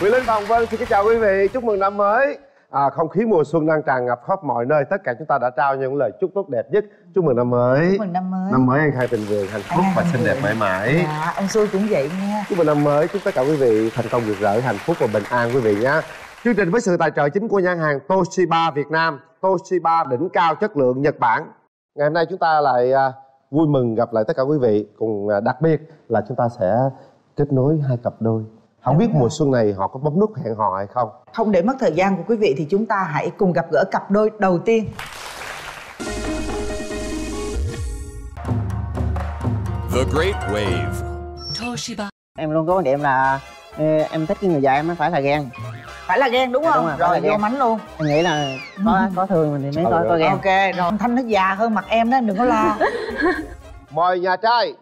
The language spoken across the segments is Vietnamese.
Quyền Linh Phòng Vân xin kính chào quý vị, chúc mừng năm mới. À, Không khí mùa xuân đang tràn ngập khắp mọi nơi Tất cả chúng ta đã trao những lời chúc tốt đẹp nhất. Chúc mừng năm mới. Chúc mừng năm mới. Năm mới anh hai tình vườn, hạnh phúc An và xinh đẹp mãi vượng. mãi. Dạ ông xui cũng vậy nha. Chúc mừng năm mới, chúc tất cả quý vị thành công rực rỡ, hạnh phúc và bình an quý vị nhé Chương trình với sự tài trợ chính của nhãn hàng Toshiba Việt Nam Toshiba đỉnh cao chất lượng Nhật Bản. Ngày hôm nay chúng ta lại à, vui mừng gặp lại tất cả quý vị. Cùng à, đặc biệt là chúng ta sẽ kết nối hai cặp đôi Không biết mùa xuân này họ có bấm nút hẹn hò hay không? Không để mất thời gian của quý vị thì chúng ta hãy cùng gặp gỡ cặp đôi đầu tiên. The Great Wave. em luôn có quan điểm là ờ, em thích cái người vợ em nó phải là ghen phải là ghen đúng Dạ, không? đúng rồi, rồi vô mánh luôn. Em nghĩ là có có thương mình thì mới có, có ghen ok rồi thanh nó già hơn mặt em đó em đừng có lo. Mời nhà trai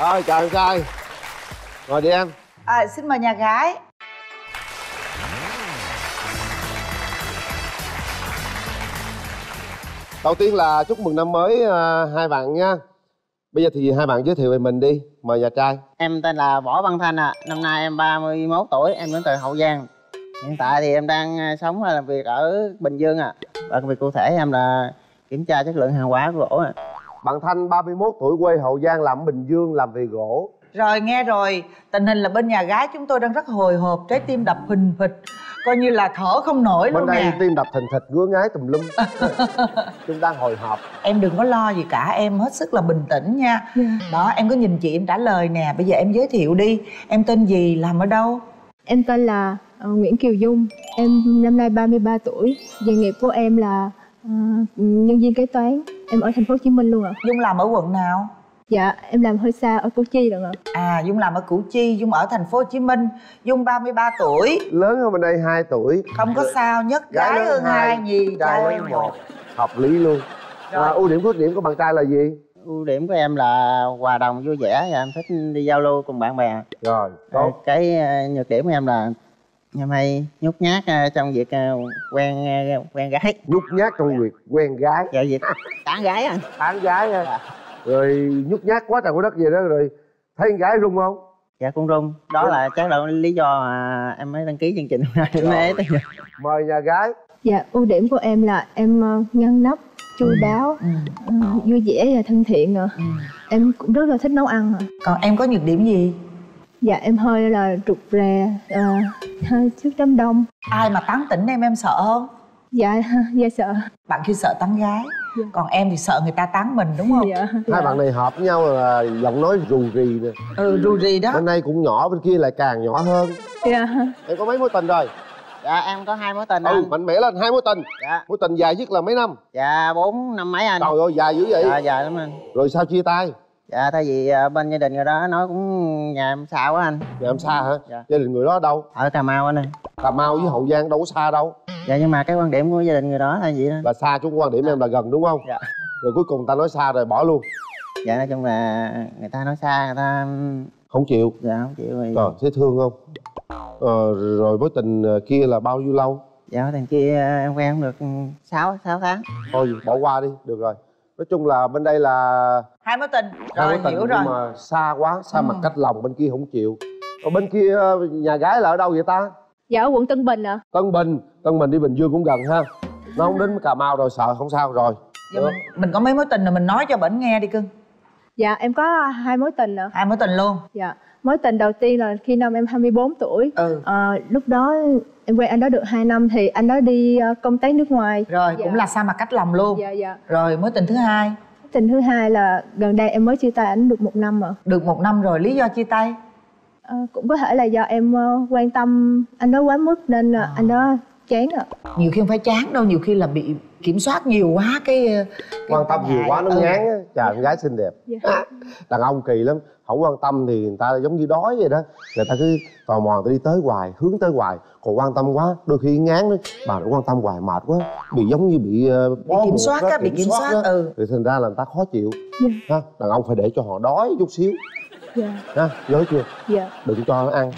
Rồi chào anh trai. Ngồi đi em. À, xin mời nhà gái. Đầu tiên là chúc mừng năm mới à, hai bạn nha. Bây giờ thì hai bạn giới thiệu về mình đi. Mời nhà trai. Em tên là võ văn thanh ạ. Năm nay em 31 tuổi em đến từ hậu giang. Hiện tại thì em đang ờ, sống và làm việc ở bình dương ạ. Và công việc cụ thể em là kiểm tra chất lượng hàng hóa của gỗ ạ Bạn Thanh 31 tuổi quê Hậu Giang làm ở Bình Dương làm về gỗ. Rồi nghe rồi. Tình hình là bên nhà gái chúng tôi đang rất hồi hộp trái tim đập phình phịch. Coi như là thở không nổi Bên luôn đây nè. tim đập thình thịch ngứa ngái tùm lum. Chúng đang hồi hộp. Em đừng có lo gì cả em hết sức là bình tĩnh nha. Đó em có nhìn chị em trả lời nè. Bây giờ em giới thiệu đi. Em tên gì làm ở đâu? Em tên là ờ, Nguyễn Kiều Dung. Em năm nay 33 tuổi. Nghề nghiệp của em là ờ, nhân viên kế toán Em ở thành phố Hồ Chí Minh luôn ạ. Dung làm ở quận nào? Dạ em làm hơi xa ở Củ Chi rồi ạ. À dung làm ở củ chi dung ở thành phố hồ chí minh. Dung 33 tuổi. Lớn hơn bên đây 2 tuổi. Không có sao nhất Gái gái hơn hai, nhì Trai lớn hơn một. Hợp lý luôn. Rồi. à, Ưu điểm khuyết điểm của bạn trai là gì? ưu điểm của em là hòa đồng vui vẻ và em thích đi giao lưu cùng bạn bè. Rồi, tốt. Cái ờ, nhược điểm của em là em hay nhút nhát ờ, trong việc ờ, quen ờ, quen gái. Nhút nhát trong việc quen gái. Dạ việc tán gái anh Tán gái nha Rồi nhút nhát quá trời quá đất gì đó rồi Thấy con gái rung không? dạ cũng rung đó là chắc là lý do mà em mới đăng ký chương trình. Hôm nay. Mời nhà gái. Dạ ưu điểm của em là em ờ, ngăn nắp chu đáo ừ. ờ, vui vẻ và thân thiện ạ Ừ. Em cũng rất là thích nấu ăn ạ còn em có nhược điểm gì Dạ em hơi là rụt rè ờ, hơi trước đám đông. Ai mà tán tỉnh em em sợ không? Dạ dạ sợ. Bạn kia sợ tán gái. Dạ. còn em thì sợ người ta tán mình đúng không? Dạ, Hai dạ. bạn này hợp với nhau là giọng nói rù rì nè. Ừ ru rì đó. Bên đây cũng nhỏ, bên kia lại càng nhỏ hơn. Dạ. Em có mấy mối tình rồi? dạ em có hai mối tình Ừ, anh. mạnh mẽ lên, hai mối tình. Dạ. Mối tình dài nhất là mấy năm? dạ bốn năm mấy anh. Trời ơi, dài dữ vậy. Dạ dạ lắm anh. Rồi sao chia tay? Dạ tại vì ờ, bên gia đình người đó nói cũng nhà em xa quá anh Nhà em xa hả? Dạ. Gia đình người đó ở đâu? ở cà mau anh ơi Cà Mau với Hậu Giang đâu có xa đâu dạ nhưng mà cái quan điểm của gia đình người đó là gì đó Là xa chung quan điểm em là gần đúng không? dạ Rồi cuối cùng ta nói xa rồi bỏ luôn dạ nói chung là người ta nói xa người ta Không chịu dạ không chịu rồi Trời, thấy thương không? Ờ, rồi mối tình ờ, kia là bao nhiêu lâu? dạ thằng kia em quen được sáu sáu tháng Thôi bỏ qua đi, được rồi Nói chung là bên đây là hai mối tình. Hai rồi mối tình hiểu rồi. nhưng mà xa quá, xa Ừ. mặt cách lòng bên kia không chịu. Còn bên kia ờ, nhà gái là ở đâu vậy ta? Dạ ở quận Tân Bình ạ. Tân Bình, Tân Bình đi Bình Dương cũng gần ha. Nó không đến Cà Mau rồi sợ không sao rồi. Giờ mình mình có mấy mối tình rồi mình nói cho bển nghe đi cưng. Dạ em có hai mối tình ạ. Hai mối tình luôn. Dạ mối tình đầu tiên là khi năm em 24 tuổi. Ừ. Ờ, lúc đó em quen anh đó được 2 năm thì anh đó đi ờ, công tác nước ngoài. Rồi Dạ. cũng là xa mặt cách lòng luôn. Dạ dạ. Rồi mối tình thứ hai? Tình thứ hai là gần đây em mới chia tay anh được một năm ạ. Được một năm rồi lý do chia tay? Ờ, cũng có thể là do em ờ, quan tâm anh đó quá mức nên À. anh đó chán ạ nhiều khi không phải chán đâu nhiều khi là bị kiểm soát nhiều quá cái, cái Quan tâm nhiều quá nó Ừ. ngán á Trời con gái xinh đẹp dạ. Đàn ông kỳ lắm Không quan tâm thì người ta giống như đói vậy đó Người ta cứ tò mò người ta đi tới hoài, hướng tới hoài Còn quan tâm quá, đôi khi ngán đó Bà nó quan tâm hoài mệt quá Bị giống như bị ờ, bị bó kiểm soát á bị kiểm soát đó. ừ Thì thành ra là người ta khó chịu Dạ. ha? Đàn ông phải để cho họ đói chút xíu dạ ha? Nhớ chưa? dạ Đừng cho nó ăn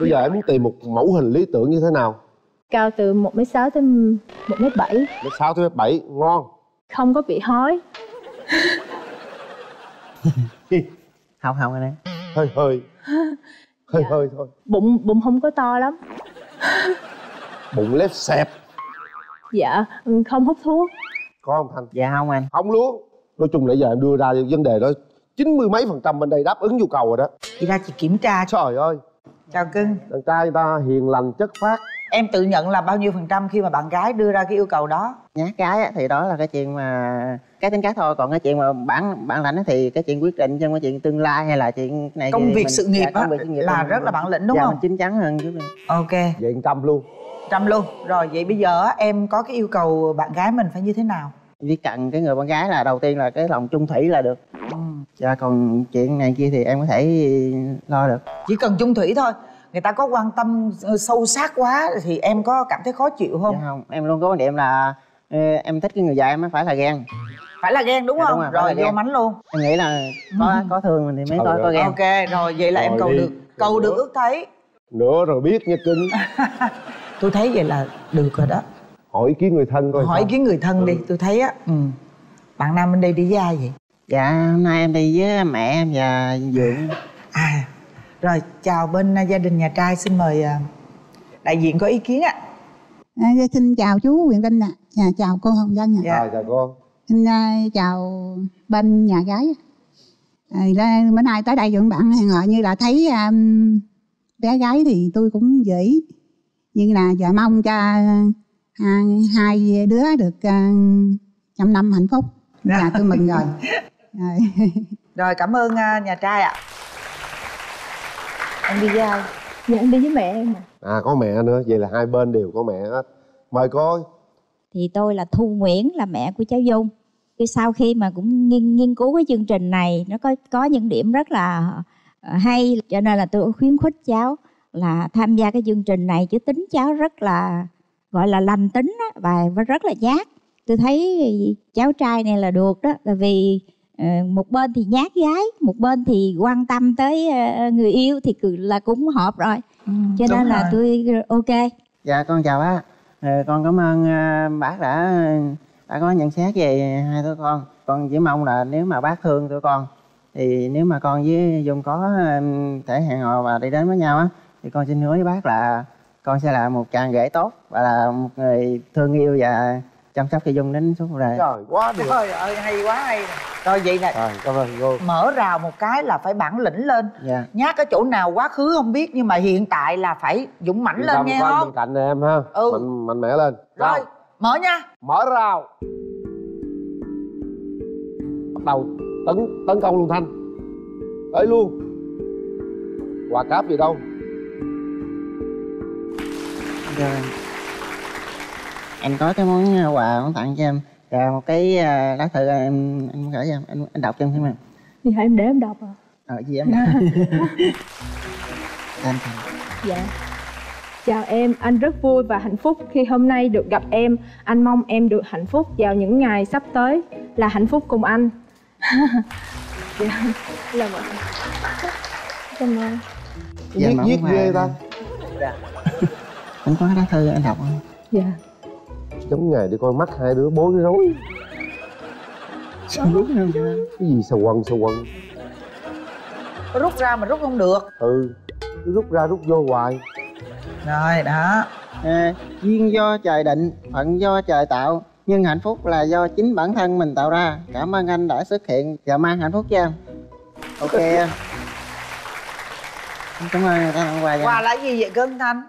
Bây giờ em muốn tìm một mẫu hình lý tưởng như thế nào? Cao từ 1m6 tới 1m7 Mét sáu tới mét bảy ngon. Không có bị hói. Không không anh em Hơi hơi. Hơi hơi thôi. Bụng bụng không có to lắm. Bụng lép xẹp. Dạ không hút thuốc. Có không thanh? Dạ không anh. Không luôn. Nói chung nãy giờ em đưa ra vấn đề đó chín mươi mấy phần trăm bên đây đáp ứng nhu cầu rồi đó. Chị ra chị kiểm tra. Trời ơi. Chào cưng. Đàn trai người ta hiền lành chất phát em tự nhận là bao nhiêu phần trăm khi mà bạn gái đưa ra cái yêu cầu đó? Nhát cái á, thì đó là cái chuyện mà cái tính cách thôi. Còn cái chuyện mà bản bản lãnh thì cái chuyện quyết định trong cái chuyện tương lai hay là chuyện này công việc mình- sự nghiệp dạ, công việc sự nghiệp là mình- rất là bản lĩnh đúng dạ, không? mình chín chắn hơn chút ok. Vậy yên tâm luôn. Trăm luôn. Rồi vậy bây giờ em có cái yêu cầu bạn gái mình phải như thế nào? Chỉ cần cái người bạn gái là đầu tiên là cái lòng chung thủy là được. Ừ. dạ còn chuyện này kia thì em có thể lo được. Chỉ cần chung thủy thôi người ta có quan tâm ờ, sâu sát quá thì em có cảm thấy khó chịu không? Dạ không em luôn có quan điểm là ờ, em thích cái người vợ em phải là ghen. Phải là ghen đúng Dạ, không? đúng rồi, rồi vô ghen. mánh luôn. Em nghĩ là có có thương mình thì mới có có ghen. Ok rồi vậy là em Rồi cầu đi. được cầu được ước thấy. Nữa rồi biết nha cưng tôi thấy vậy là được rồi đó. Hỏi ý kiến người thân coi hỏi ý kiến người thân đi tôi thấy á ừ. bạn nam bên đây đi với ai vậy? Dạ hôm nay em đi với mẹ em và dượng. À rồi chào bên à, gia đình nhà trai xin mời à, đại diện có ý kiến ạ À, xin chào chú Quyền Linh ạ. À. chào cô Hồng Vân ạ. Dạ. Rồi chào con Xin à, chào bên nhà gái. À, bữa nay tới đây dựng bạn hẹn hò như là thấy à, bé gái thì tôi cũng dễ nhưng là giờ mong cho à, hai đứa được à, trăm năm hạnh phúc. Dạ tôi mừng rồi. rồi. rồi cảm ơn à, nhà trai ạ em đi với ai dạ em đi với mẹ em ạ. à có mẹ nữa vậy là hai bên đều có mẹ hết mời cô thì tôi là Thu Nguyễn là mẹ của cháu Dung. Thì sau khi mà cũng nghiên, nghiên cứu cái chương trình này nó có có những điểm rất là ờ, hay cho nên là tôi khuyến khích cháu là tham gia cái chương trình này chứ tính cháu rất là gọi là lành tính á, và rất là nhát. Tôi thấy cháu trai này là được đó tại vì một bên thì nhát gái, một bên thì quan tâm tới ờ, người yêu thì cứ- là cũng hợp rồi. Cho đúng nên là tôi ok. dạ con chào bác Ờ, con cảm ơn ờ, bác đã đã có nhận xét về hai đứa con con chỉ mong là nếu mà bác thương tụi con thì nếu mà con với dung có ờ, thể hẹn hò và đi đến với nhau á thì con xin hứa với bác là con sẽ là một chàng rể tốt và là một người thương yêu và chăm sóc cho dung đến suốt đời trời quá được. Trời ơi hay quá hay rồi vậy nè rồi cảm ơn cô. mở rào một cái là phải bản lĩnh lên. Dạ. Nhát ở chỗ nào quá khứ không biết nhưng mà hiện tại là phải dũng mãnh lên nghe không? bên cạnh em ha. Ừ. mạnh mạnh mẽ lên. Rồi. Mở nha. Mở rào. Bắt đầu. Tấn tấn công luôn thanh. Tới luôn. Quà cáp gì đâu. Dạ. Em có cái món quà món tặng cho em và một cái ờ, lá thư em anh muốn gửi cho em anh, anh đọc cho em xem em thì hãy em để em đọc à ờ gì em anh Dạ. Chào em, anh rất vui và hạnh phúc khi hôm nay được gặp em. Anh mong em được hạnh phúc vào những ngày sắp tới là hạnh phúc cùng anh. dạ, là vậy. Cảm ơn. Dạ, viết mà ghê ta anh có lá thư anh đọc không Dạ. Giống ngày đi coi mắt hai đứa bối rối. Sao đúng không cho anh cái gì sờ quần sờ quần? Rút ra mà rút không được. Ừ cứ rút ra rút vô hoài. Rồi đó. À, duyên do trời định phận do trời tạo. Nhưng hạnh phúc là do chính bản thân mình tạo ra. Cảm ơn anh đã xuất hiện và mang hạnh phúc cho em. Ok. Em cảm ơn người ta tặng quà cho quà là gì vậy cưng thanh?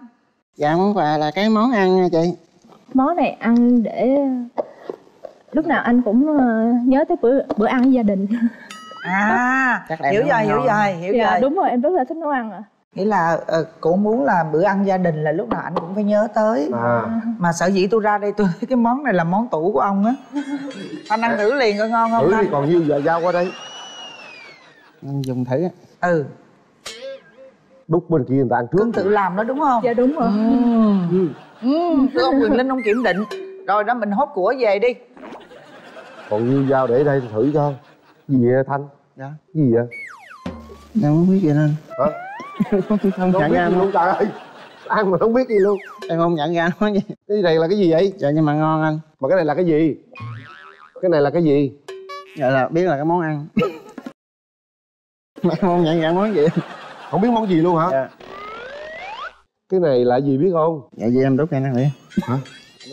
Dạ món quà là cái món ăn nha chị Món này ăn để lúc nào anh cũng ờ, nhớ tới bữa bữa ăn với gia đình. à Chắc hiểu rồi hiểu rồi hiểu dạ rồi. đúng rồi, em rất là thích nấu ăn ạ. nghĩa là ờ, cô muốn là bữa ăn gia đình là lúc nào anh cũng phải nhớ tới. À. Mà sở dĩ tôi ra đây tôi thấy cái món này là món tủ của ông á. Anh ăn thử liền coi ngon không thử đi còn nhiêu giờ giao qua đây? Em dùng thử á. ừ đút bên kia người ta ăn trước. Cưng tự làm đó đúng không? Dạ đúng rồi. ừ. Ừ. Thưa ông quyền linh ông kiểm định. Rồi đó mình hốt của về đi. Còn nhiêu giao để đây thử cho gì vậy thanh? Dạ. Gì vậy? Em không biết gì nên. Hả? Không không nhận ra luôn. trời ơi. Ăn mà không biết gì luôn. Em không nhận ra món gì cái này là cái gì vậy? Dạ nhưng mà ngon anh. Mà cái này là cái gì? Cái này là cái gì? Dạ là biết là cái món ăn. Mà không nhận ra món gì không biết món gì luôn hả? Dạ. Cái này là gì biết không? Dạ vậy em đút anh ăn đi. Hả?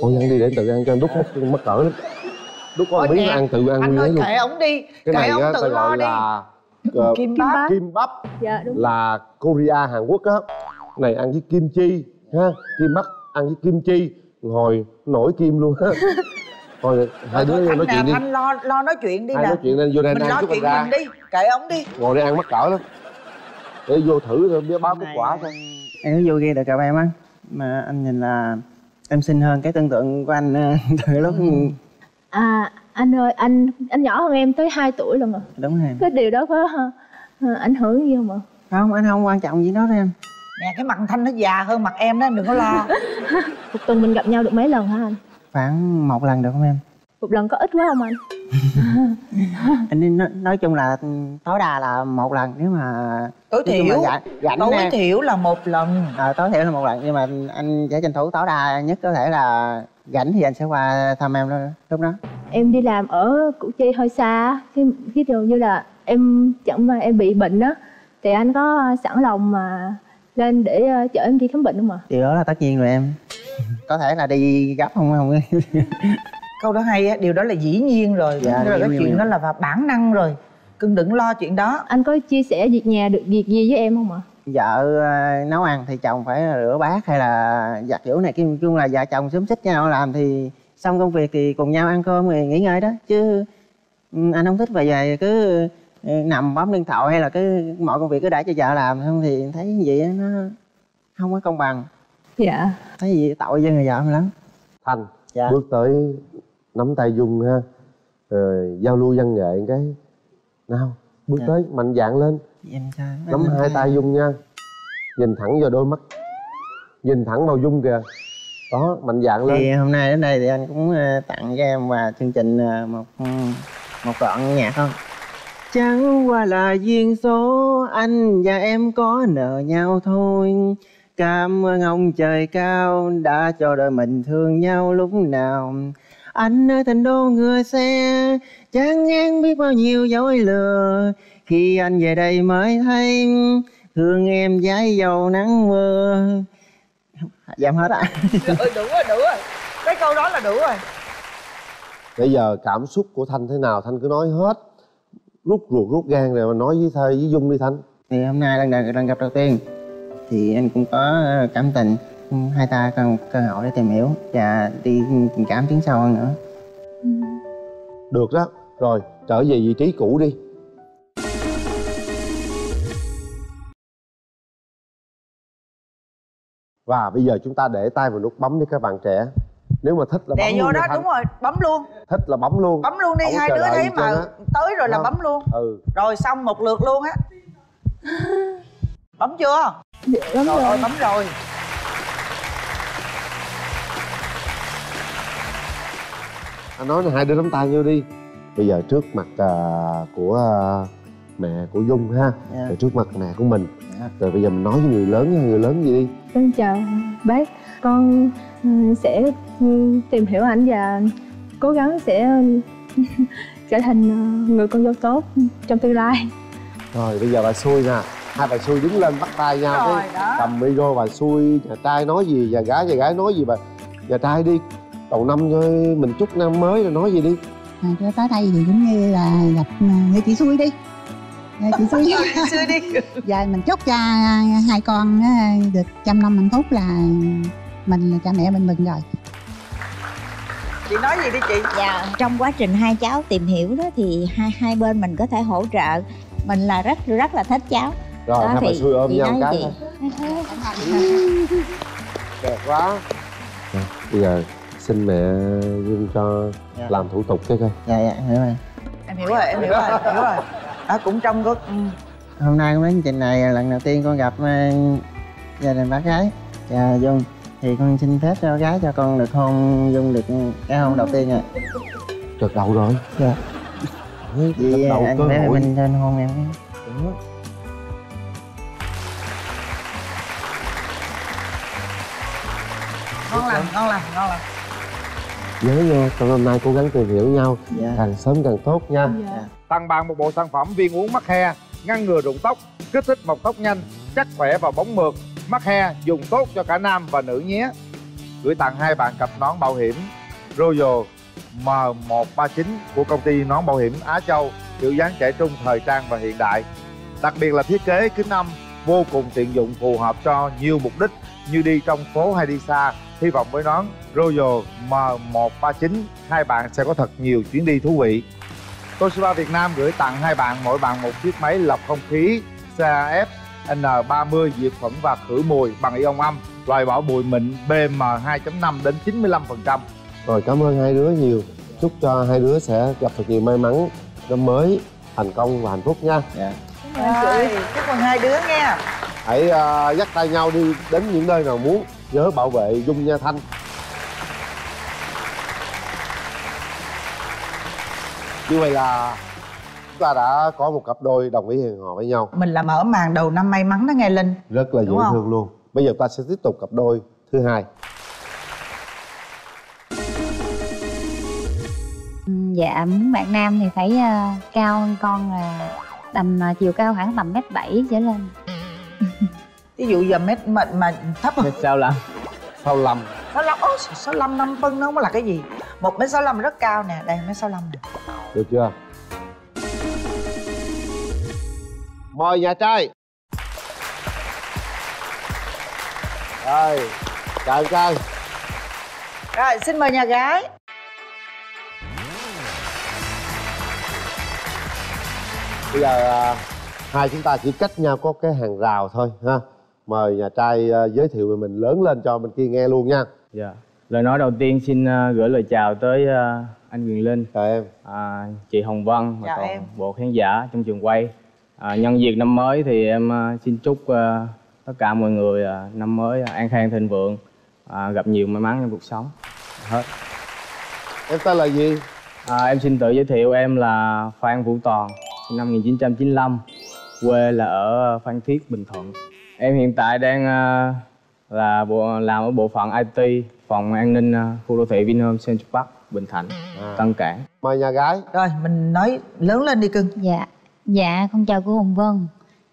Ôi ăn đi để tự ăn cho anh đút mất mất cỡ lắm. Đút miếng nè, ăn tự ăn anh nguyên ấy luôn. kệ ổng đi. Cái kệ này ổng tự lo đi. là ờ, kim Kim bắp. kim bắp dạ đúng. là Korea Hàn Quốc á. Này ăn với kim chi ha? Kim bắp ăn với kim chi. Hồi nổi kim luôn á. Thôi hai đứa nói chuyện đi. Thanh lo lo nói chuyện đi hai nè. nói chuyện nên vô đây mình ăn lo chuyện mình đi. Kệ ổng đi. Ngồi đây ăn mắc cỡ lắm để vô thử thôi biết báo kết quả thôi em cứ vô ghi được gặp em á. Mà anh nhìn là em xinh hơn cái tưởng tượng của anh ờ, từ lúc à anh ơi anh anh nhỏ hơn em tới 2 tuổi lần rồi đúng rồi. Cái điều đó có ờ, ảnh hưởng gì không ạ? Không anh không quan trọng gì đó đâu em. Nè cái mặt thanh nó già hơn mặt em đó đừng có lo. Một tuần mình gặp nhau được mấy lần hả anh? Khoảng một lần được không em? Một lần có ít quá không anh anh đi nói, nói chung là tối đa là một lần nếu mà tối thiểu rảnh rảnh tối em. thiểu là một lần. À, tối thiểu là một lần nhưng mà anh sẽ tranh thủ tối đa nhất có thể là rảnh thì anh sẽ qua thăm em đó, lúc đó. Em đi làm ở củ chi hơi xa cái cái điều như là em chẳng mà em bị bệnh á thì anh có sẵn lòng mà lên để ờ, chở em đi khám bệnh không ạ? Điều đó là tất nhiên rồi em. Có thể là đi gấp không không câu đó hay á điều đó là dĩ nhiên rồi. Dạ, là cái chuyện đó là vào bản năng rồi. Cưng đừng lo chuyện đó. Anh có chia sẻ việc nhà được việc gì với em không ạ? Vợ ờ, nấu ăn thì chồng phải rửa bát hay là giặt giũ này kim chung là vợ chồng xúm xích nhau làm thì xong công việc thì cùng nhau ăn cơm rồi nghỉ ngơi đó. Chứ ừ, anh không thích về về cứ ừ, nằm bấm điện thoại hay là cứ mọi công việc cứ để cho vợ làm. Không thì thấy vậy á, nó không có công bằng. Dạ. Thấy gì tội với người vợ lắm. Thành dạ. bước tới nắm tay dung ha. Rồi giao lưu văn nghệ cái. Nào bước Dạ. tới mạnh dạn lên. Em sao nắm hai tay dung nha. Nhìn thẳng vào đôi mắt. Nhìn thẳng vào dung kìa. Đó mạnh dạn lên. Thì hôm nay đến đây thì anh cũng ờ, tặng cho em và chương trình ờ, một ừ, một đoạn nhạc không? Chẳng qua là duyên số anh và em có nợ nhau thôi. Cảm ơn ông trời cao đã cho đôi mình thương nhau lúc nào anh ở thành đô ngựa xe. Chán ngán biết bao nhiêu dối lừa. Khi anh về đây mới thấy thương em dãi dầu nắng mưa. Giảm hết ạ. Ừ, đủ rồi đủ rồi. Cái câu đó là đủ rồi. Bây giờ cảm xúc của thanh thế nào? Thanh cứ nói hết. Rút ruột rút gan rồi mà nói với thơ với dung đi thanh. Thì hôm nay lần đầu lần gặp đầu tiên thì anh cũng có ờ, cảm tình hai ta cần cơ hội để tìm hiểu và đi tình cảm tiến sâu hơn nữa. Được đó. Rồi trở về vị trí cũ đi. Và bây giờ chúng ta để tay vào nút bấm đi các bạn trẻ. Nếu mà thích là đè bấm vô luôn đó đúng rồi bấm luôn. Thích là bấm luôn. Bấm luôn đi Không hai đứa thấy mà á. tới rồi là Không. bấm luôn. Ừ. Rồi xong một lượt luôn á. Bấm chưa? Dạ, rồi, rồi rồi. bấm rồi anh nói là hai đứa nắm tay vô đi. Bây giờ trước mặt à, của à, mẹ của dung ha Dạ. rồi trước mặt mẹ của mình. Dạ. rồi bây giờ mình nói với người lớn nha người lớn gì đi? Xin chào bác, con ừ, sẽ tìm hiểu anh và cố gắng sẽ trở thành ờ, người con dâu tốt trong tương lai. rồi bây giờ bà xui nè. Hai bà xui đứng lên bắt tay nhau rồi cái đó. Cầm micro bà xui nhà trai nói gì nhà gái nhà gái nói gì bà nhà trai đi đầu năm thôi mình chúc năm mới rồi nói gì đi. À, tới đây thì cũng như là gặp à, người chị xui đi. Người chị xui. Xưa đi. Giờ mình chúc cho hai con á, được trăm năm hạnh phúc là mình là cha mẹ mình mừng rồi. Chị nói gì đi chị? Dạ, trong quá trình hai cháu tìm hiểu đó thì hai hai bên mình có thể hỗ trợ. Mình là rất rất là thích cháu. rồi Đó hai bà xui ôm nhau cái thôi. Đẹp quá. Bây giờ xin mẹ dung cho Dạ. làm thủ tục cái coi. Dạ dạ hiểu rồi. Em hiểu rồi em hiểu rồi em hiểu rồi. À, cũng trong có ừ. hôm nay đến chương trình này lần đầu tiên con gặp ờ, gia đình bác gái. Và dung thì con xin phép cho gái cho con được hôn dung được cái hôn đầu tiên rồi Gật đầu rồi. Dạ. Vì anh bé hội. Mình lên hôn em Đó. ngon lành ngon lành ngon lành nhớ nha trong năm nay cố gắng tìm hiểu nhau. Dạ. Càng sớm càng tốt nha. Dạ. tặng bạn một bộ sản phẩm viên uống mắc he ngăn ngừa rụng tóc kích thích mọc tóc nhanh chắc khỏe và bóng mượt. Mắt he dùng tốt cho cả nam và nữ nhé. Gửi tặng hai bạn cặp nón bảo hiểm Royal M139 của công ty nón bảo hiểm Á Châu kiểu dáng trẻ trung thời trang và hiện đại. Đặc biệt là thiết kế kính âm vô cùng tiện dụng phù hợp cho nhiều mục đích như đi trong phố hay đi xa hy vọng với nón Royal M139 hai bạn sẽ có thật nhiều chuyến đi thú vị. Toshiba Việt Nam gửi tặng hai bạn mỗi bạn một chiếc máy lọc không khí CAF N30 diệt khuẩn và khử mùi bằng ion âm loại bỏ bụi mịn PM 2.5 đến 95%. rồi cảm ơn hai đứa nhiều. Chúc cho hai đứa sẽ gặp thật nhiều may mắn. Năm mới thành công và hạnh phúc nha Dạ. Rồi, chúc mừng hai đứa nha. Hãy à, dắt tay nhau đi đến những nơi nào muốn nhớ bảo vệ dung nha thanh. Như vậy là chúng ta đã có một cặp đôi đồng ý hẹn hò với nhau. Mình là mở màn đầu năm may mắn đó nghe linh. Rất là dễ Đúng không? thương luôn. Bây giờ ta sẽ tiếp tục cặp đôi thứ hai. Ừ, Dạ muốn bạn nam thì phải ờ, cao hơn con là tầm ờ, chiều cao khoảng tầm mét bảy trở lên. Ví dụ giờ mét mà, mà thấp hơn. Sao lắm? sau lầm 65 ố 65 năm phân nó không là cái gì? Một mét 65 rất cao nè. Đây mét 65 nè. Được chưa? Mời nhà trai. Rồi chào trai. Rồi xin mời nhà gái bây giờ à, hai chúng ta chỉ cách nhau có cái hàng rào thôi ha mời nhà trai à, giới thiệu về mình lớn lên cho bên kia nghe luôn nha Dạ. Lời nói đầu tiên xin ờ, gửi lời chào tới anh Quyền Linh, chào em à, chị Hồng Vân và toàn em. bộ khán giả trong trường quay. À, nhân dịp năm mới thì em xin chúc tất cả mọi người năm mới an khang thịnh vượng, à, gặp nhiều may mắn trong cuộc sống. Hết. em tên là gì À, em xin tự giới thiệu em là Phan Vũ Toàn, sinh năm 1995, quê là ở Phan Thiết, Bình Thuận. Em hiện tại đang ờ, là bộ làm ở bộ phận IT, phòng an ninh ờ, khu đô thị Vinhome Central Park, Bình Thạnh, À. Tân Cảng. mời nhà gái. Rồi mình nói lớn lên đi cưng. Dạ. Dạ con chào cô Hồng Vân.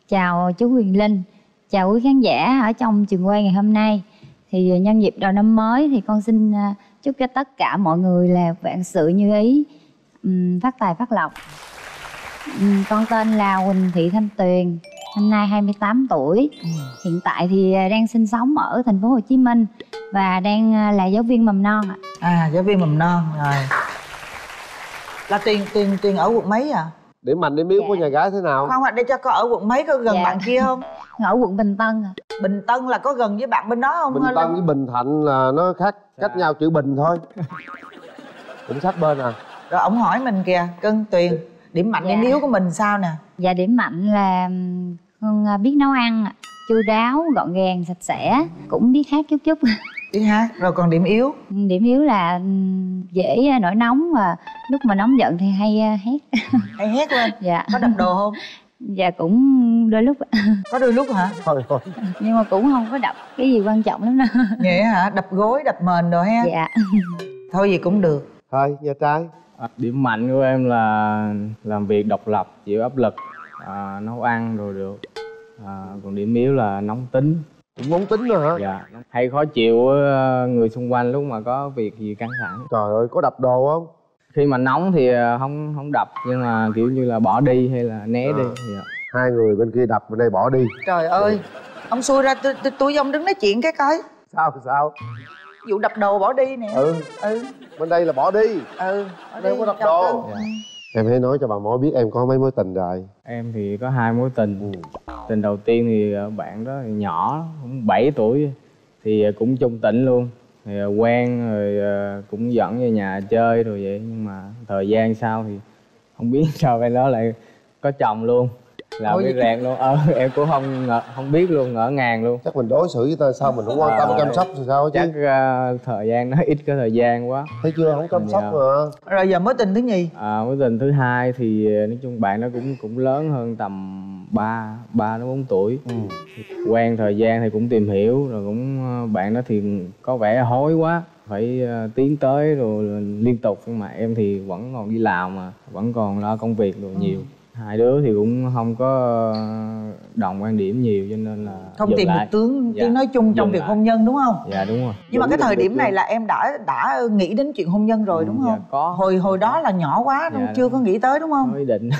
Chào chú Huyền Linh. Chào quý khán giả ở trong trường quay ngày hôm nay. Thì nhân dịp đầu năm mới thì con xin ờ, chúc cho tất cả mọi người là vạn sự như ý ừm, Phát tài phát lộc Con tên là Huỳnh Thị Thanh Tuyền Năm nay 28 tuổi. Hiện tại thì ờ, đang sinh sống ở thành phố Hồ Chí Minh Và đang ờ, là giáo viên mầm non ạ. À giáo viên mầm non rồi. Là tuyền tuyền tuyền ở quận mấy à? Điểm mạnh điểm yếu Dạ. của nhà gái thế nào? Khoan hoạch để cho con ở quận mấy có gần Dạ. bạn kia không? Ở quận Bình Tân ạ. Bình tân là có gần với bạn bên đó không? Bình tân là- với bình thạnh là nó khác cách nhau chữ bình thôi. Cũng sát bên à. Rồi ổng hỏi mình kìa cưng tuyền điểm mạnh điểm Dạ. yếu của mình sao nè Dạ điểm mạnh là con à, biết nấu ăn, chu đáo, gọn gàng, sạch sẽ, cũng biết hát chút chút. đi hát rồi còn điểm yếu Điểm yếu là dễ à, nổi nóng và lúc mà nóng giận thì hay à, hét. hay hét lên Dạ. có đập đồ không Dạ cũng đôi lúc có đôi lúc hả thôi thôi nhưng mà cũng không có đập cái gì quan trọng lắm đâu. vậy hả đập gối đập mền rồi ha Dạ. thôi gì cũng được thôi nhà trai điểm mạnh của em là làm việc độc lập, chịu áp lực, à, nấu ăn rồi được. À, còn điểm yếu là nóng tính, cũng nóng tính nữa hả dạ. hay khó chịu với ờ, người xung quanh lúc mà có việc gì căng thẳng. trời ơi có đập đồ không khi mà nóng thì ờ, không không đập nhưng mà kiểu như là bỏ đi hay là né đi dạ. hai người bên kia đập bên đây bỏ đi trời ơi ông xui ra tôi tôi tôi với ông đứng nói chuyện cái coi sao sao vụ đập đồ bỏ đi nè. Ừ ừ. Bên đây là bỏ đi. Ừ bỏ Đây đi, có đập đồ. Dạ. em hãy nói cho bà mối biết em có mấy mối tình rồi. Em thì có hai mối tình. Tình đầu tiên thì bạn đó thì nhỏ cũng 7 tuổi thì cũng chung tỉnh luôn. Thì ờ, quen rồi ờ, cũng dẫn về nhà chơi rồi vậy. Nhưng mà thời gian sau thì không biết sao bên đó lại có chồng luôn là Ôi, cái rẹn luôn. Ờ em cũng không ngờ, không biết luôn ngỡ ngàng luôn. Chắc mình đối xử với ta sao mình không quan tâm À, chăm sóc thì sao chứ? chắc ờ, thời gian nó ít có thời gian quá. Thấy chưa? Không chăm sóc Dạ. mà. Rồi giờ mối tình thứ nhì? À, mối tình thứ hai thì ờ, nói chung bạn nó cũng cũng lớn hơn tầm 3 3 đến 4 tuổi. Quen thời gian thì cũng tìm hiểu rồi cũng ờ, bạn nó thì có vẻ hối quá, phải ờ, tiến tới rồi liên tục. Nhưng mà em thì vẫn còn đi làm mà vẫn còn lo công việc rồi nhiều. Hai đứa thì cũng không có đồng quan điểm nhiều cho nên là không tìm được lại. tướng Dạ, tiếng nói chung trong dừng việc lại. hôn nhân đúng không? Dạ đúng rồi. Nhưng mà cái thời được điểm này là em đã đã nghĩ đến chuyện hôn nhân rồi đúng dạ, không có. Hồi hồi đó là nhỏ quá Dạ, chưa có nghĩ tới đúng không? Ý định.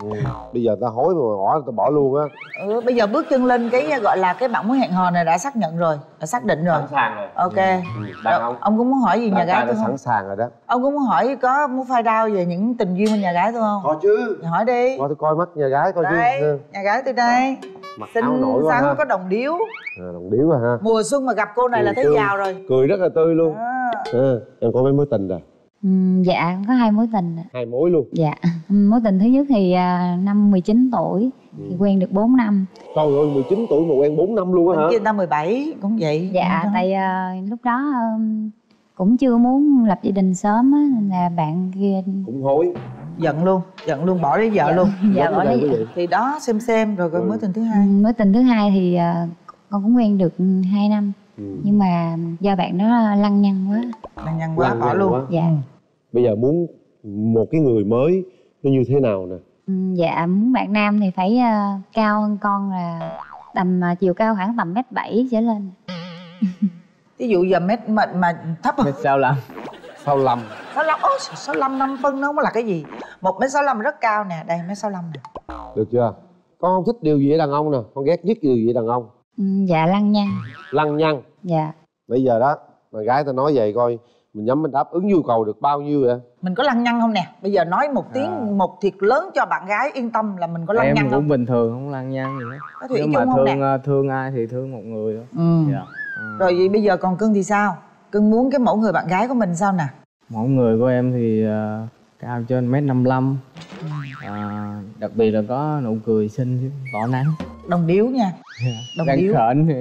Ừ. bây giờ ta hối mà bỏ ta bỏ luôn á. Ừ, bây giờ bước chân lên cái gọi là cái bạn muốn hẹn hò này đã xác nhận rồi đã xác định rồi. Sàng rồi. Ok. Đàn Rồi, ông ông có muốn hỏi gì nhà đàn gái trai đã tôi không? sẵn sàng rồi đó. Ông có muốn hỏi có muốn phai đau về những tình duyên bên nhà gái tôi không? Có chứ. Hỏi đi qua tôi coi mắt nhà gái coi đây chứ nhà gái tôi đây. Mặc xinh xắn ha. có đồng điếu. À, đồng điếu à ha. Mùa xuân mà gặp cô này là Cười thấy giàu rồi. Cười rất là tươi luôn. À. à, em có mấy mối tình rồi? Ừ, dạ có hai mối tình ạ. hai mối luôn? Dạ. Ừ, mối tình thứ nhất thì à, năm 19 tuổi thì quen được 4 năm. Trời ơi 19 tuổi mà quen 4 năm luôn á hả? kia ta 17 cũng vậy. Dạ Đó. tại à, lúc đó ừm, cũng chưa muốn lập gia đình sớm á nên là bạn kia cũng hối giận luôn giận luôn bỏ lấy vợ Dạ. luôn. Dạ bỏ quý vị. thì đó xem xem rồi coi Ừ. mối tình thứ Ừ, hai mối tình thứ hai thì à, con cũng quen được 2 năm. Ừ. nhưng mà do bạn đó lăng nhăng quá. Là nhăn quá Lăng bỏ nhăng luôn. quá. dạ. Bây giờ muốn một cái người mới nó như thế nào nè? Ừ, dạ muốn bạn nam thì phải à, cao hơn con là tầm à, chiều cao khoảng tầm mét bảy trở lên. Ví dụ giờ mét mà, mà thấp Biết sao làm sau lầm sáu lăm sáu lăm năm phân nó không là cái gì. Một mét sáu lăm rất cao nè đây mét sáu lăm nè. Được chưa? Con không thích điều gì ở đàn ông nè con ghét nhất điều gì ở đàn ông? Ừ, dạ lăng nhăng. Lăng nhăng. Dạ. Bây giờ đó mà gái ta nói vậy coi mình nhắm mình đáp ứng nhu cầu được bao nhiêu vậy? Mình có lăng nhăng không nè? Bây giờ nói một tiếng À. một thiệt lớn cho bạn gái yên tâm là mình có lăng em nhăng cũng không? bình thường không lăng nhăng gì hết. Nếu mà thương ờ, thương ai thì thương một người thôi. Ừ. dạ. Ừ. rồi vậy bây giờ còn cưng thì sao cưng muốn cái mẫu người bạn gái của mình sao nè? Mẫu người của em thì ờ, cao trên mét năm à, đặc biệt là có nụ cười xinh tỏ nắng đồng điếu nha. Đồng răng điếu. khểnh thì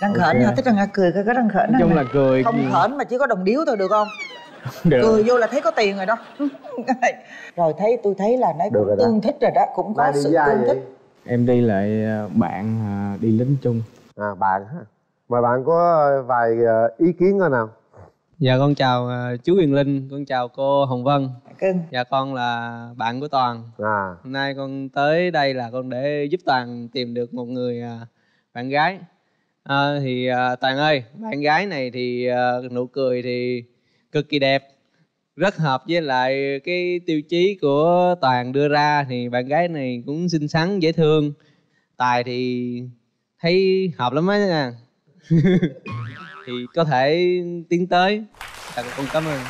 răng Ok. khểnh hả? Thích răng ha cười có răng khểnh nói chung không là cười không khểnh mà chỉ có đồng điếu thôi được không? Được. Cười vô là thấy có tiền rồi đó. Rồi thấy tôi thấy là nó cũng tương thích rồi đó cũng có sự tương vậy? thích. Em đi lại ờ, bạn ờ, đi lính chung. À bạn hả mời bạn có vài ờ, ý kiến coi nào Dạ con chào ờ, chú Huyền Linh, con chào cô Hồng Vân. cưng Dạ con là bạn của Toàn. à Hôm nay con tới đây là con để giúp Toàn tìm được một người bạn gái. À, thì Toàn ơi, bạn gái này thì nụ cười thì cực kỳ đẹp. Rất hợp với lại cái tiêu chí của Toàn đưa ra thì bạn gái này cũng xinh xắn, dễ thương. Tài thì thấy hợp lắm á nha. thì có thể tiến tới. Dạ, con cảm ơn.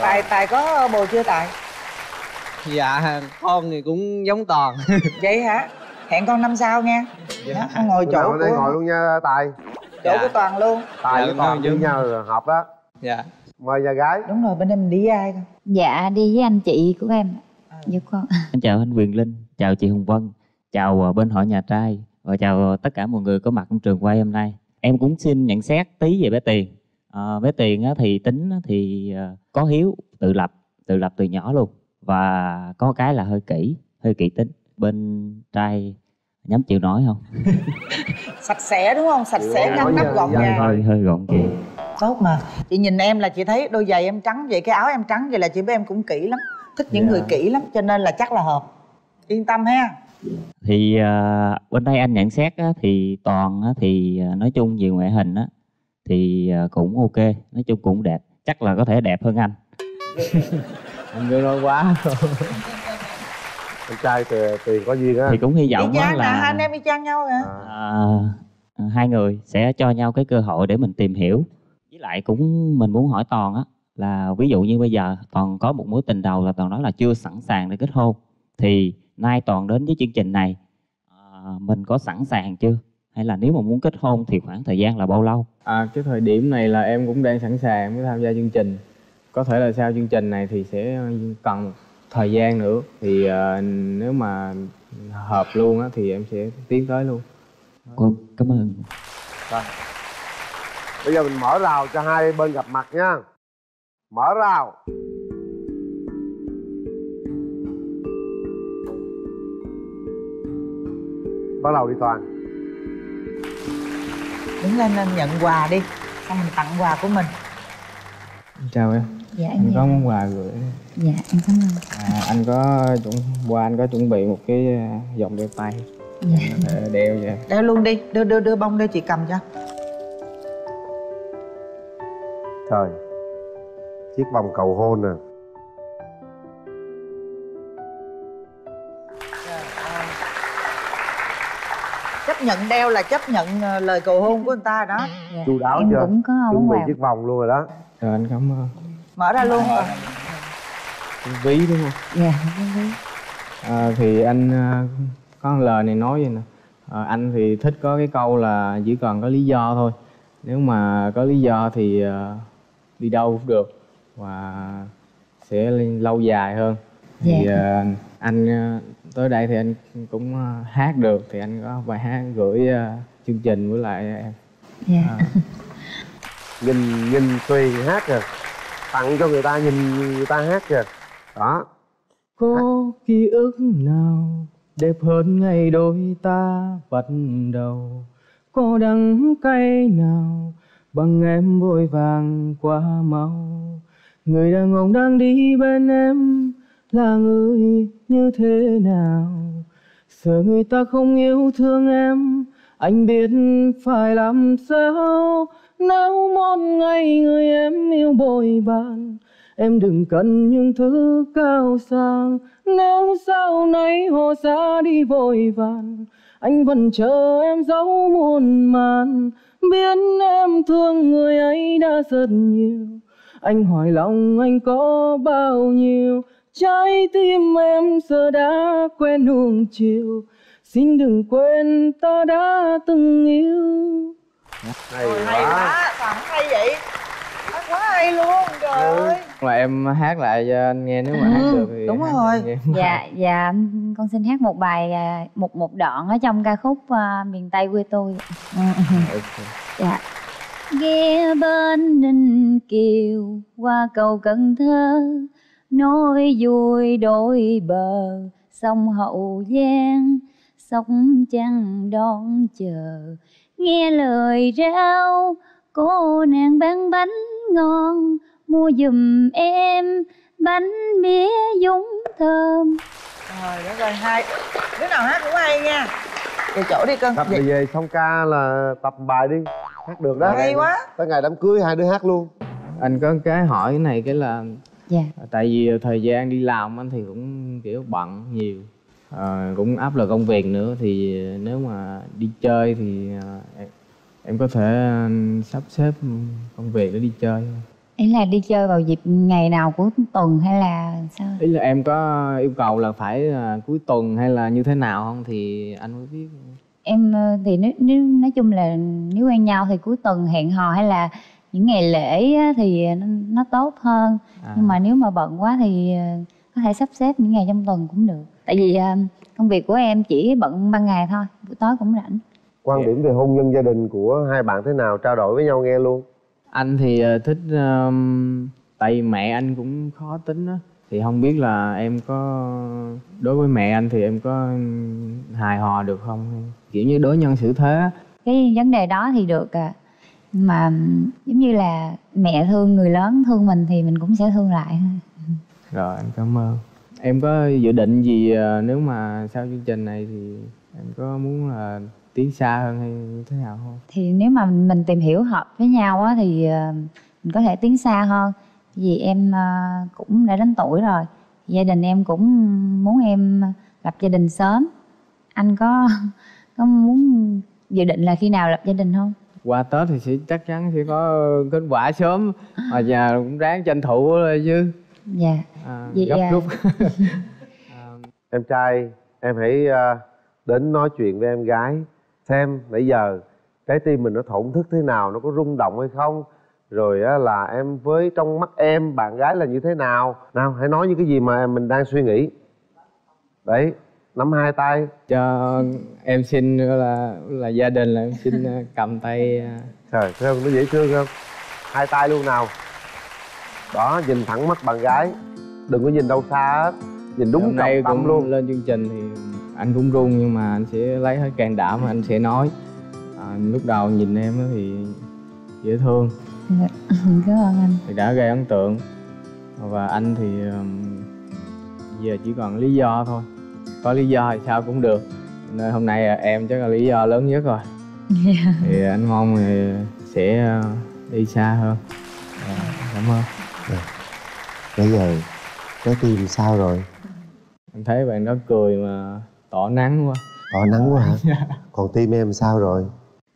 tài tài có bồ chưa tài Dạ, con thì cũng giống Toàn. vậy hả hẹn con năm sau nha Đó, con ngồi Bữa chỗ ở đây của ngồi luôn nha tài chỗ Dạ. của toàn luôn tài Dạ, với toàn với vâng. nhau là hợp đó dạ. mời nhà gái đúng rồi bên đây mình đi với ai con dạ đi với anh chị của em giúp con Em chào anh Quyền Linh, chào chị Hồng Vân, chào ờ, bên hội nhà trai và chào tất cả mọi người có mặt trong trường quay hôm nay. Em cũng xin nhận xét tí về bé Tiền. Ờ, bé Tiền á, thì tính á, thì ờ, có hiếu, tự lập, tự lập từ nhỏ luôn và có cái là hơi kỹ, hơi kỹ tính. Bên trai nhắm chịu nói không? sạch sẽ đúng không sạch sẽ Nói ngăn nắp gọn dạ, gàng hơi hơi gọn chị. tốt mà chị nhìn em là chị thấy đôi giày em trắng vậy cái áo em trắng vậy là chị biết em cũng kỹ lắm thích những Dạ. người kỹ lắm cho nên là chắc là hợp yên tâm ha Thì ờ, bên đây anh nhận xét á, thì toàn á, thì ờ, nói chung về ngoại hình á, thì ờ, cũng ok, nói chung cũng đẹp. Chắc là có thể đẹp hơn anh. em cứ nói quá anh trai thì tiền có duyên á. Thì cũng hy vọng á là hai anh em y chang nhau hả? À, hai người sẽ cho nhau cái cơ hội để mình tìm hiểu. Với lại cũng mình muốn hỏi toàn á là ví dụ như bây giờ toàn có một mối tình đầu là toàn nói là chưa sẵn sàng để kết hôn thì nay toàn đến với chương trình này à, mình có sẵn sàng chưa? Hay là nếu mà muốn kết hôn thì khoảng thời gian là bao lâu? À, cái thời điểm này là em cũng đang sẵn sàng mới tham gia chương trình. Có thể là sau chương trình này thì sẽ cần thời gian nữa. Thì ờ, nếu mà hợp luôn á thì em sẽ tiến tới luôn. Cô cảm ơn. Bây giờ mình mở rào cho hai bên gặp mặt nha. Mở rào bắt đầu đi toàn. Đứng lên lên nhận quà đi. Xong mình tặng quà của mình. Chào em. Dạ em anh có món quà gửi. Dạ em cảm ơn. À, anh có chuẩn qua anh có chuẩn bị một cái à, vòng đeo tay. Dạ. để đeo vậy đeo luôn đi. Đưa đưa đưa bông đây chị cầm cho. Trời chiếc vòng cầu hôn nè nhận đeo là chấp nhận ờ, lời cầu hôn của người ta đó. Dạ. chu đáo em chưa? cũng có chuẩn bị chiếc vòng luôn rồi đó. Rồi anh cảm ơn. Mở ra luôn rồi. Ví đúng không? Dạ. À, thì anh à, có lời này nói vậy nè. À, anh thì thích có cái câu là chỉ cần có lý do thôi. Nếu mà có lý do thì à, đi đâu cũng được và sẽ lâu dài hơn. Thì Dạ. à, anh tới đây thì anh cũng à, hát được thì anh có bài hát gửi à, chương trình với lại em. Dạ. À, nhìn nhìn tùy hát kìa. Tặng cho người ta nhìn người ta hát kìa. Đó. Có ký ức nào đẹp hơn ngày đôi ta bắt đầu? Có đắng cay nào bằng em vội vàng quá mau? Người đàn ông đang đi bên em là người như thế nào? Sợ người ta không yêu thương em, Anh biết phải làm sao? Nếu một ngày người em yêu bồi bàn Em đừng cần những thứ cao sang. Nếu sau này họ xa đi vội vàng, Anh vẫn chờ em dấu muôn màn Biết em thương người ấy đã rất nhiều, Anh hỏi lòng anh có bao nhiêu? Trái tim em giờ đã quen nuông chiều. Xin đừng quên ta đã từng yêu. Hay hay quá. quá Phạm hay vậy. Hát quá hay luôn trời ơi. Mà em hát lại cho anh nghe nếu mà hát Ừ, được thì đúng hát rồi. dạ dạ con xin hát một bài à, một một đoạn ở trong ca khúc à, miền tây quê tôi. Ok. dạ. Ghé bên ninh kiều qua cầu cần thơ nối vui đôi bờ sông hậu giang sóng trăng đón chờ. Nghe lời rao cô nàng bán bánh ngon mua giùm em bánh mía dúng thơm. Trời đất ơi hay đứa nào hát cũng hay nha. Về chỗ đi cưng tập về xong ca là tập bài đi. Hát được đó. Hay quá. tới ngày đám cưới hai đứa hát luôn. Anh có cái hỏi cái này cái là dạ. Tại vì thời gian đi làm anh thì cũng kiểu bận nhiều. Ờ, cũng áp lực công việc nữa thì nếu mà đi chơi thì ờ, em, em có thể ờ, sắp xếp công việc để đi chơi ý là đi chơi vào dịp ngày nào của tuần hay là sao? Ý là em có yêu cầu là phải ờ, cuối tuần hay là như thế nào không thì anh mới biết. Em ờ, thì nếu, nếu nói chung là nếu quen nhau thì cuối tuần hẹn hò hay là những ngày lễ á, thì nó, nó tốt hơn. À. nhưng mà nếu mà bận quá thì ờ, có thể sắp xếp những ngày trong tuần cũng được. Tại vì ờ, công việc của em chỉ bận ban ngày thôi buổi tối cũng rảnh. Quan điểm về hôn nhân gia đình của hai bạn thế nào? Trao đổi với nhau nghe luôn. Anh thì ờ, thích ờm, tại vì mẹ anh cũng khó tính á. Thì không biết là em có đối với mẹ anh thì em có hài hòa được không? Kiểu như đối nhân xử thế á. cái vấn đề đó thì được à mà giống như là mẹ thương người lớn thương mình thì mình cũng sẽ thương lại rồi anh cảm ơn. Em có dự định gì ờ, nếu mà sau chương trình này thì em có muốn là tiến xa hơn hay như thế nào không? Thì nếu mà mình tìm hiểu hợp với nhau á thì ờ, mình có thể tiến xa hơn. Vì em ờ, cũng đã đến tuổi rồi. Gia đình em cũng muốn em lập gia đình sớm. Anh có có muốn dự định là khi nào lập gia đình không qua tết thì sẽ chắc chắn sẽ có kết quả sớm. Ở nhà cũng ráng tranh thủ thôi chứ. Dạ. À, Vậy gấp à. rút. Em trai em hãy à, đến nói chuyện với em gái xem nãy giờ trái tim mình nó thổn thức thế nào nó có rung động hay không. Rồi á, là em với trong mắt em bạn gái là như thế nào. Nào hãy nói những cái gì mà mình đang suy nghĩ. Đấy nắm hai tay. Cho em xin là là gia đình là em xin ờ, cầm tay ờ, trời thấy không? Nó dễ thương không? Hai tay luôn nào. Đó nhìn thẳng mắt bạn gái. Đừng có nhìn đâu xa hết. Nhìn đúng hôm trọng nay tâm cũng luôn. lên chương trình thì anh cũng run nhưng mà anh sẽ lấy hết can đảm anh sẽ nói. À, lúc đầu nhìn em á thì dễ thương. Cảm ơn anh. Thì đã gây ấn tượng. Và anh thì giờ chỉ còn lý do thôi có lý do thì sao cũng được. Nên hôm nay à, em chắc là lý do lớn nhất rồi. Thì anh mong thì sẽ ờ, đi xa hơn. Dạ, cảm ơn. Bây giờ trái tim sao rồi? Em thấy bạn đó cười mà tỏ nắng quá. Tỏ nắng quá hả? Còn tim em sao rồi?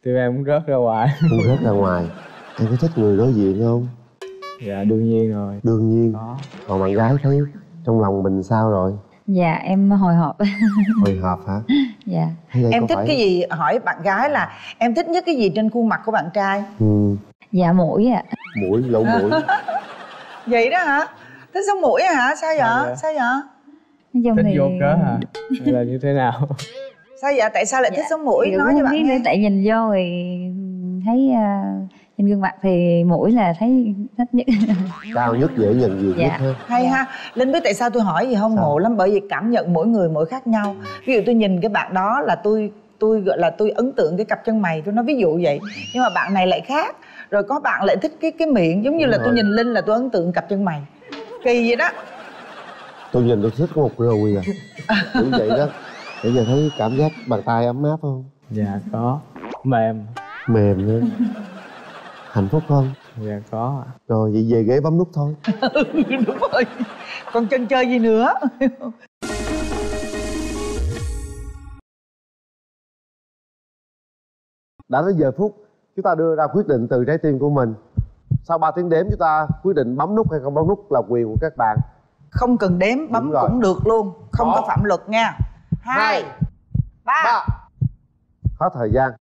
Tim em cũng rớt ra ngoài. Cũng rớt ra ngoài. Em có thích người đối diện không? Dạ đương nhiên rồi. Đương nhiên. Còn bạn gái thấy trong lòng mình sao rồi dạ em hồi hộp. Hồi hộp hả? Dạ. Em thích phải- cái gì? Hỏi bạn gái là em thích nhất cái gì trên khuôn mặt của bạn trai? Ừ, dạ mũi ạ. Mũi lỗ mũi. Vậy đó hả? Thích sống mũi hả? Sao vậy? Vậy? sao vậy? Nói thích thì vô cớ hả? Hay là như thế nào? Sao vậy? Tại sao lại thích sống mũi? Thì nói không bạn nghe. tại nhìn vô thì thấy à, trên gương mặt thì mũi là thấy thích nhất. Cao nhất dễ nhận diện Dạ. nhất ha hay ha. Linh biết tại sao tôi hỏi gì không? Ngộ lắm bởi vì cảm nhận mỗi người mỗi khác nhau. Ví dụ tôi nhìn cái bạn đó là tôi tôi gọi là tôi ấn tượng cái cặp chân mày tôi nói ví dụ vậy. Nhưng mà bạn này lại khác. Rồi có bạn lại thích cái cái miệng giống như Đúng là tôi rồi. nhìn linh là tôi ấn tượng cặp chân mày. Kỳ vậy đó. Tôi nhìn tôi thích có một rồi à. Cũng vậy đó. Bây giờ thấy cảm giác bàn tay ấm áp không? Dạ có. Mềm. Mềm nữa hạnh phúc không? Dạ có ạ. rồi vậy về ghế bấm nút thôi. Đúng rồi. Còn chân chơi gì nữa? Đã đến giờ phút chúng ta đưa ra quyết định từ trái tim của mình. Sau 3 tiếng đếm chúng ta quyết định bấm nút hay không bấm nút là quyền của các bạn. Không cần đếm bấm cũng được luôn. Không Đó. có phạm luật nha. Hai ba. Hết thời gian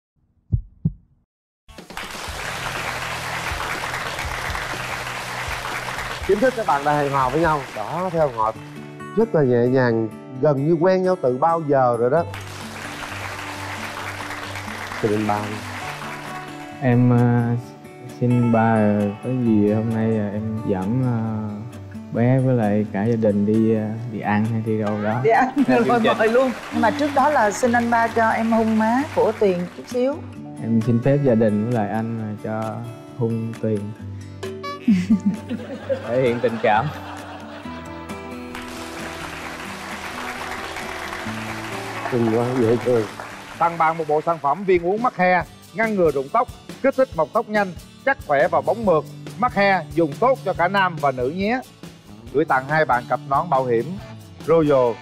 chính thức các bạn đã hẹn hò với nhau. Đó theo họ rất là nhẹ nhàng gần như quen nhau từ bao giờ rồi đó. Cho nên ba em ờ, xin ba ờ, có gì hôm nay ờ, em dẫn bé với lại cả gia đình đi đi ăn hay đi đâu đó. Đi ăn rồi mời luôn. Nhưng mà trước đó là xin anh ba cho em hung má của tiền chút xíu. Em xin phép gia đình với lại anh cho hung tiền thể hiện tình cảm. Đừng quá dễ thương. Tặng bạn một bộ sản phẩm viên uống mắc he ngăn ngừa rụng tóc kích thích mọc tóc nhanh chắc khỏe và bóng mượt. Mắc he dùng tốt cho cả nam và nữ nhé. Gửi tặng hai bạn cặp nón bảo hiểm Royal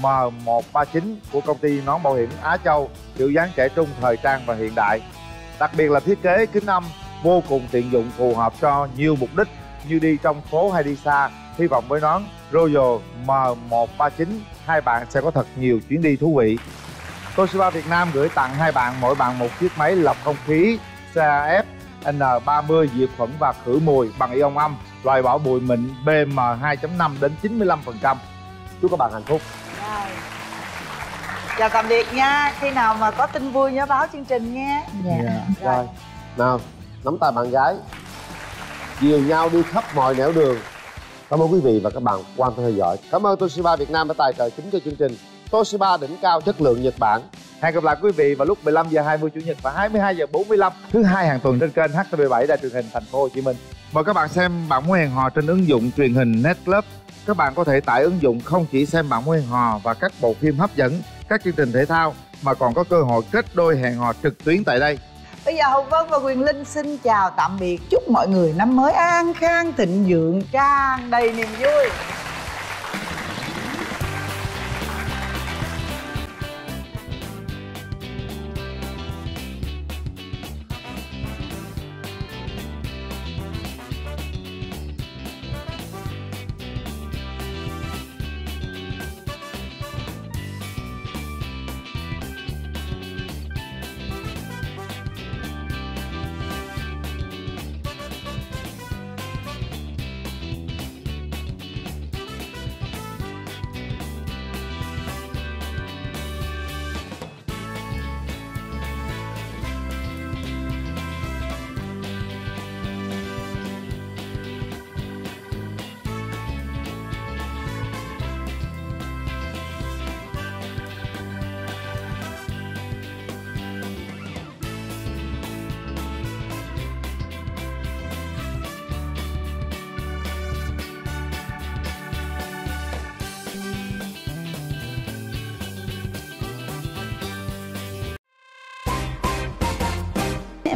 M139 của công ty nón bảo hiểm Á Châu kiểu dáng trẻ trung thời trang và hiện đại. Đặc biệt là thiết kế kính âm vô cùng tiện dụng phù hợp cho nhiều mục đích như đi trong phố hay đi xa. Hy vọng với nón Royal M139 hai bạn sẽ có thật nhiều chuyến đi thú vị. Toshiba Việt Nam gửi tặng hai bạn mỗi bạn một chiếc máy lọc không khí CAF N30 diệt khuẩn và khử mùi bằng ion âm loại bỏ bụi mịn PM 2.5 đến 95%. Chúc các bạn hạnh phúc. chào tạm biệt nha. Khi nào mà có tin vui nhớ báo chương trình nha. Dạ. Rồi. Nào nắm tay bạn gái dìu nhau đi khắp mọi nẻo đường cảm ơn quý vị và các bạn quan tâm theo dõi cảm ơn Toshiba Việt Nam đã tài trợ chính cho chương trình Toshiba đỉnh cao chất lượng Nhật Bản Hẹn gặp lại quý vị vào lúc 15 giờ 20 chủ nhật và 22 giờ 45 thứ hai hàng tuần trên kênh HTV7 Đài truyền hình Thành phố Hồ Chí Minh. Mời các bạn xem bạn muốn hẹn hò trên ứng dụng truyền hình Netclub. Các bạn có thể tải ứng dụng không chỉ xem bạn muốn hẹn hò và các bộ phim hấp dẫn, các chương trình thể thao mà còn có cơ hội kết đôi hẹn hò trực tuyến tại đây bây giờ hồng vân và quyền linh xin chào tạm biệt. Chúc mọi người năm mới an khang, thịnh vượng tràn đầy niềm vui.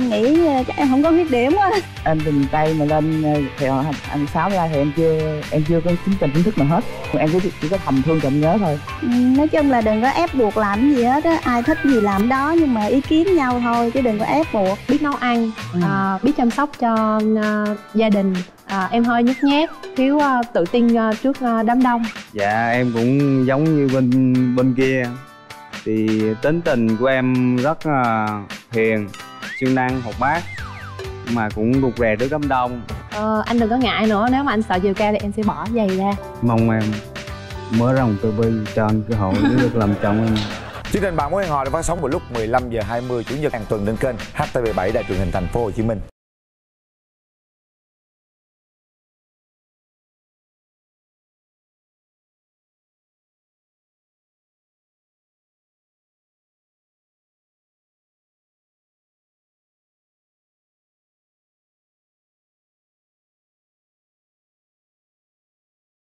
Em nghĩ ờ, chắc em không có khuyết điểm quá em từ miền tây mà lên ờ, thì hành sáu ra thì em chưa em chưa có chứng tình chính thức nào hết. Em chỉ, chỉ có thầm thương trộm nhớ thôi. Ừ, nói chung là đừng có ép buộc làm gì hết á. Ai thích gì làm đó nhưng mà ý kiến nhau thôi chứ đừng có ép buộc. Biết nấu ăn à, biết chăm sóc cho à, gia đình à, em hơi nhút nhát thiếu à, tự tin à, trước à, đám đông. Dạ em cũng giống như bên bên kia. Thì tính tình của em rất là hiền siêng năng hoạt bát mà cũng rụt rè trước đám đông. Ờ, anh đừng có ngại nữa nếu mà anh sợ chiều cao thì em sẽ bỏ giày ra. Mong em mở rộng từ bi cho anh cơ hội để được làm chồng em. Chương trình bạn muốn hẹn hò được phát sóng vào lúc 15 giờ 20 chủ nhật hàng tuần trên kênh HTV7 Đài truyền hình thành phố Hồ Chí Minh.